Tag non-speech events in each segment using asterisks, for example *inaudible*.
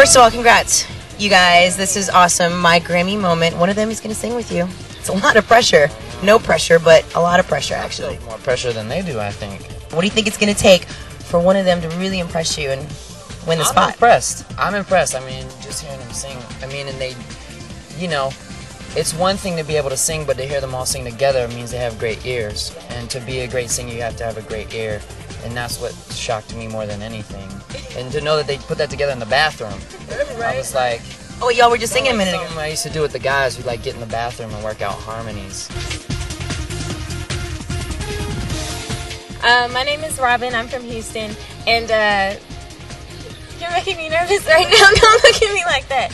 First of all, congrats, you guys. This is awesome. My Grammy moment. One of them is going to sing with you. It's a lot of pressure. No pressure, but a lot of pressure, actually. More pressure than they do, I think. What do you think it's going to take for one of them to really impress you and win the spot? I'm impressed. I'm impressed. I mean, just hearing them sing. I mean, and they, you know, it's one thing to be able to sing, but to hear them all sing together means they have great ears. And to be a great singer, you have to have a great ear. And that's what shocked me more than anything. And to know that they put that together in the bathroom, I was like, Oh, y'all were just singing a minute ago. I used to do with the guys. We'd like get in the bathroom and work out harmonies. Uh, my name is Robyn. I'm from Houston, and uh, you're making me nervous right now. *laughs* Don't look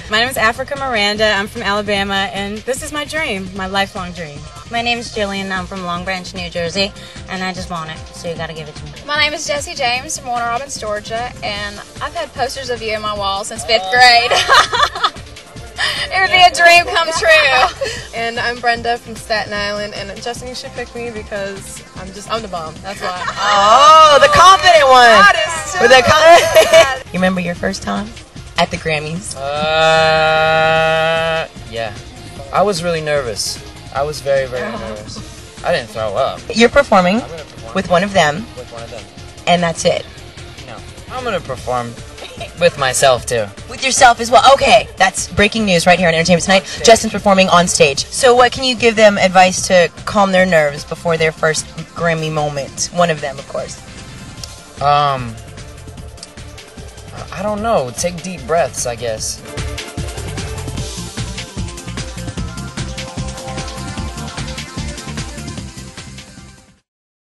My name is Africa Miranda. I'm from Alabama, and this is my dream, my lifelong dream. My name is Jillian. I'm from Long Branch, New Jersey, and I just want it, so you gotta give it to me. My name is Jessie James from Warner Robins, Georgia, and I've had posters of you on my wall since fifth grade. *laughs* it would be a dream come true. *laughs* And I'm Brenda from Staten Island, and Justin, you should pick me because I'm just I'm the bomb. That's why. Oh, the confident one. That is too With the con- *laughs* you remember your first time at the Grammys? Uh, yeah. I was really nervous. I was very, very *laughs* nervous. I didn't throw up. You're performing perform with one of them, with one of them. and that's it. No, I'm gonna perform with myself too. With yourself as well. Okay, that's breaking news right here on Entertainment Tonight. Justin's performing on stage. So, what can you give them advice to calm their nerves before their first Grammy moment? One of them, of course. Um, I don't know. Take deep breaths, I guess.